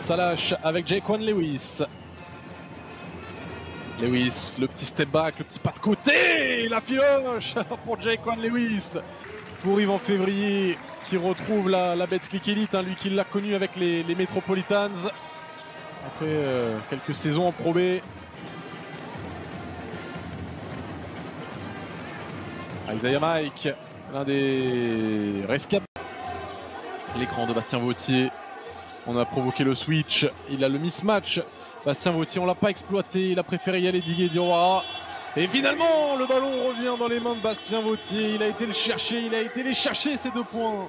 Ça lâche avec Jaquan Lewis. Lewis, le petit step back, le petit pas de côté, la filoche pour Jaquan Lewis. Pour Yvan Février qui retrouve la, la bête click elite, hein, lui qui l'a connu avec les, les Metropolitans. Après euh, quelques saisons en Pro B. Isaiah Mike, l'un des rescapés. L'écran de Bastien Vautier. On a provoqué le switch. Il a le mismatch. Bastien Vautier, on l'a pas exploité. Il a préféré y aller Diguet Diora. Et finalement, le ballon revient dans les mains de Bastien Vautier. Il a été le chercher. Il a été les chercher ces deux points.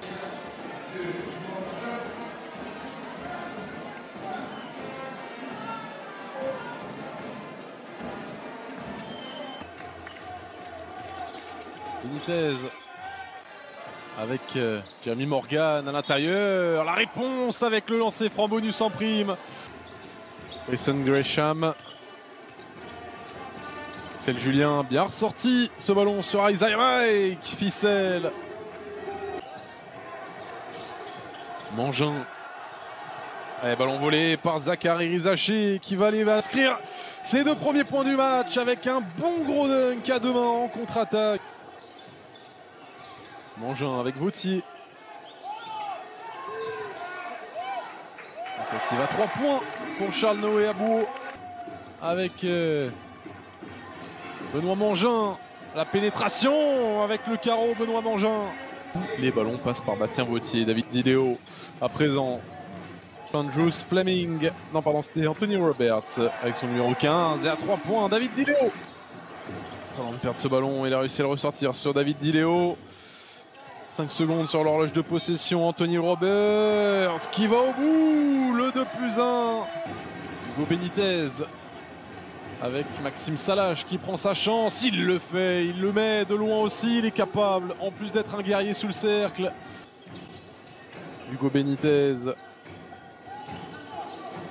Avec euh, Jeremy Morgan à l'intérieur. La réponse avec le lancer franc bonus en prime. Grayson Gresham. C'est le Julien bien ressorti. Ce ballon sur Isaiah Mike. Ficelle. Mangin. Ballon volé par Zachary Rizaché qui va aller inscrire ses deux premiers points du match avec un bon gros dunk à deux mains en contre-attaque. Mangin avec Vautier. Il va 3 points pour Charles Noé Abou avec euh, Benoît Mangin. La pénétration avec le carreau Benoît Mangin. Les ballons passent par Bastien Vautier, David Didéo à présent. Andrews Fleming. Non, pardon, c'était Anthony Roberts avec son numéro 15. Et à 3 points, David Didéo. Avant de perdre ce ballon, il a réussi à le ressortir sur David Didéo. 5 secondes sur l'horloge de possession. Anthony Roberts qui va au bout. Le 2 plus 1. Hugo Benitez avec Maxime Salache qui prend sa chance. Il le fait. Il le met de loin aussi. Il est capable. En plus d'être un guerrier sous le cercle. Hugo Benitez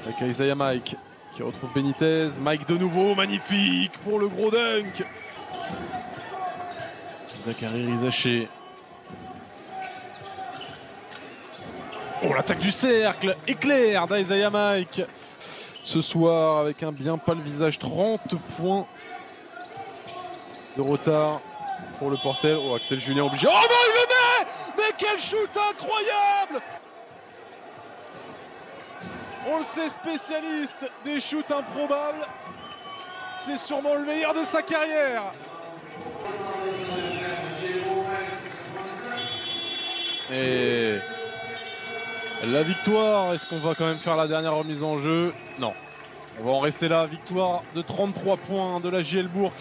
avec Isaiah Mike qui retrouve Benitez. Mike de nouveau. Magnifique pour le gros dunk. Zachary Rizaché Oh, l'attaque du cercle, éclair d'Isaiah Mike. Ce soir, avec un bien pâle visage, 30 points de retard pour le portel. Oh, Axel Julien obligé. Oh non, il le met Mais quel shoot incroyable On le sait, spécialiste des shoots improbables. C'est sûrement le meilleur de sa carrière. Et la victoire, est-ce qu'on va quand même faire la dernière remise en jeu? Non. On va en rester là, victoire de 33 points de la Bourg